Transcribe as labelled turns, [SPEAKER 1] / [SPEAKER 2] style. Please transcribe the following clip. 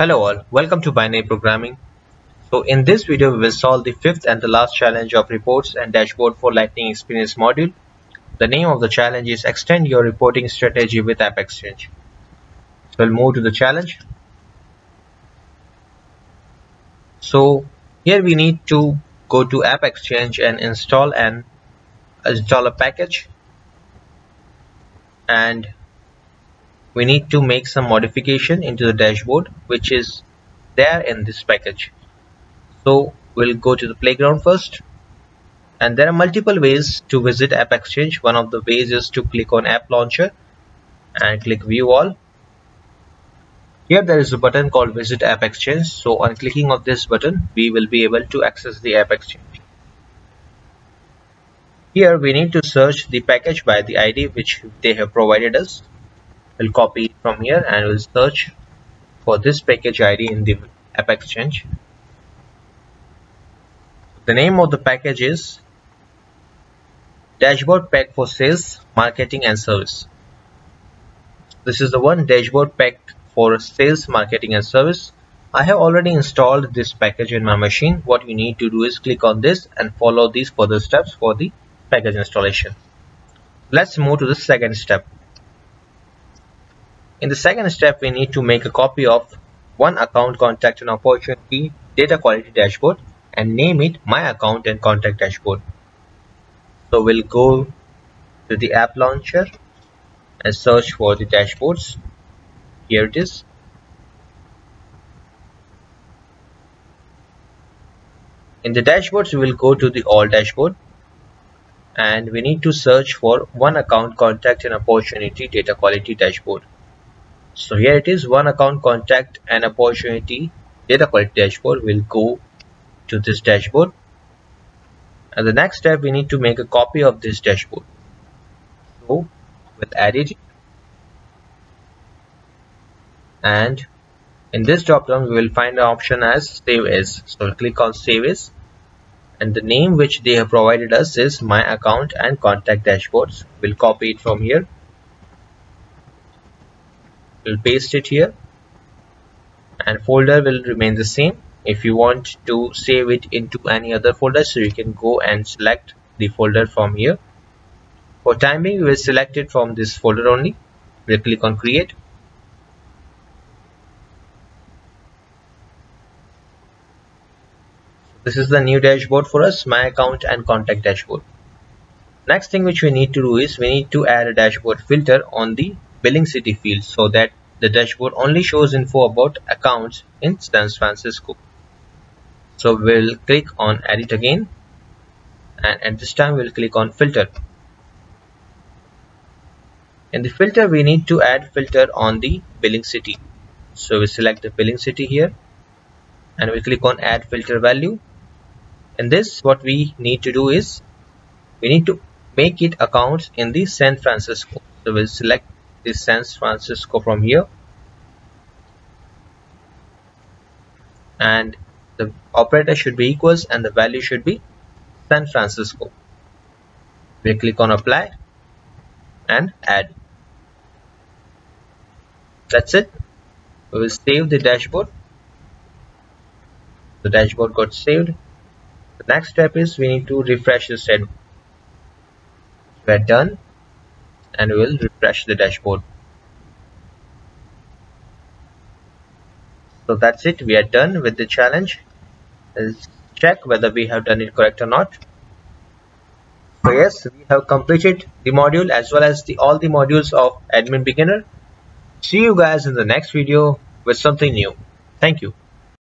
[SPEAKER 1] Hello all, welcome to Binary Programming. So in this video we will solve the fifth and the last challenge of reports and dashboard for Lightning Experience module. The name of the challenge is extend your reporting strategy with AppExchange. So we'll move to the challenge. So here we need to go to AppExchange and install an install a package and we need to make some modification into the dashboard which is there in this package. So we'll go to the playground first. And there are multiple ways to visit AppExchange one of the ways is to click on app launcher and click view all. Here there is a button called visit AppExchange so on clicking of this button we will be able to access the AppExchange here we need to search the package by the ID which they have provided us we'll copy it from here and we'll search for this package ID in the app exchange. the name of the package is Dashboard Pack for Sales, Marketing and Service. This is the one Dashboard Pack for Sales, Marketing and Service. I have already installed this package in my machine. What you need to do is click on this and follow these further steps for the package installation. Let's move to the second step. In the second step, we need to make a copy of one account contact and opportunity data quality dashboard and name it my account and contact dashboard so we'll go to the app launcher and search for the dashboards here it is in the dashboards we will go to the all dashboard and we need to search for one account contact and opportunity data quality dashboard. So here it is one account contact and opportunity data quality dashboard will go to this dashboard. And the next step we need to make a copy of this dashboard. So with edit and in this drop down we will find the option as save as. So click on save as and the name which they have provided us is my account and contact dashboards. We'll copy it from here. We'll paste it here. And folder will remain the same. If you want to save it into any other folder so you can go and select the folder from here. For time being we will select it from this folder only. We'll click on create this is the new dashboard for us my account and contact dashboard. Next thing which we need to do is we need to add a dashboard filter on the billing city field so that the dashboard only shows info about accounts in San Francisco. So we'll click on edit again and at this time we'll click on filter. In the filter we need to add filter on the billing city. So we select the billing city here and we click on add filter value in this what we need to do is we need to make it accounts in the San Francisco. So we'll select the San Francisco from here. And the operator should be equals and the value should be San Francisco. We click on apply and add. That's it. We will save the dashboard. The dashboard got saved the next step is we need to refresh the set. We're done. And we will refresh the dashboard. So that's it. We are done with the challenge. Let's check whether we have done it correct or not. So yes we have completed the module as well as the all the modules of admin beginner. See you guys in the next video with something new. Thank you